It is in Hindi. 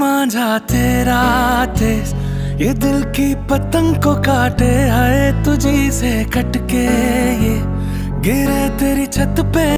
मांझा तेरा तेज, ये दिल की पतंग को काटे आए तुझी से कटके ये, गिरे तेरी छत पे।